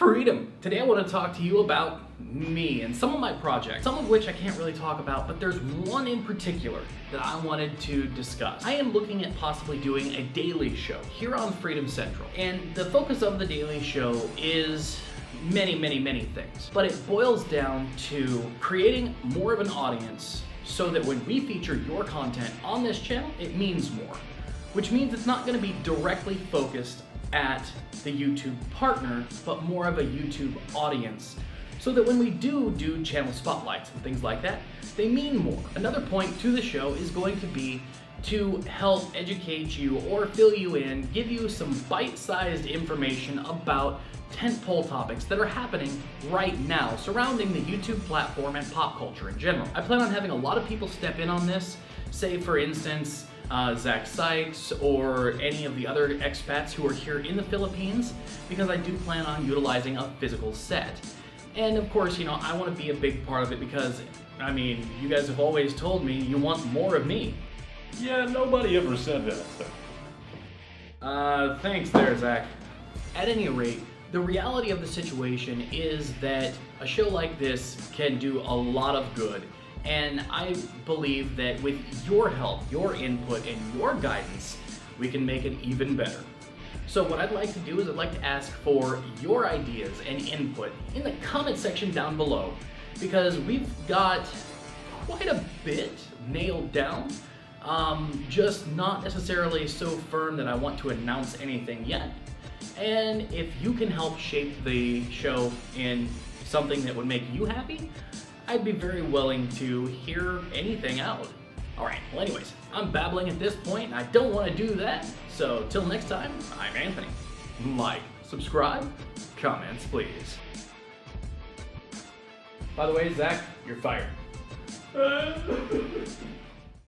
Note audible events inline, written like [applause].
Freedom! Today I want to talk to you about me and some of my projects, some of which I can't really talk about, but there's one in particular that I wanted to discuss. I am looking at possibly doing a daily show here on Freedom Central, and the focus of the daily show is many, many, many things. But it boils down to creating more of an audience so that when we feature your content on this channel, it means more. Which means it's not gonna be directly focused at the YouTube partner, but more of a YouTube audience. So that when we do do channel spotlights and things like that, they mean more. Another point to the show is going to be to help educate you or fill you in, give you some bite-sized information about tentpole topics that are happening right now surrounding the YouTube platform and pop culture in general. I plan on having a lot of people step in on this, say for instance, uh, Zach Sykes or any of the other expats who are here in the Philippines because I do plan on utilizing a physical set. And of course, you know, I want to be a big part of it because, I mean, you guys have always told me you want more of me. Yeah, nobody ever said that. Uh, thanks there, Zach. At any rate, the reality of the situation is that a show like this can do a lot of good and I believe that with your help, your input, and your guidance, we can make it even better. So what I'd like to do is I'd like to ask for your ideas and input in the comment section down below because we've got quite a bit nailed down. Um, just not necessarily so firm that I want to announce anything yet. And if you can help shape the show in something that would make you happy, I'd be very willing to hear anything out. Alright, well anyways, I'm babbling at this point and I don't want to do that. So till next time, I'm Anthony. Like, subscribe, comments please. By the way, Zach, you're fired. [laughs]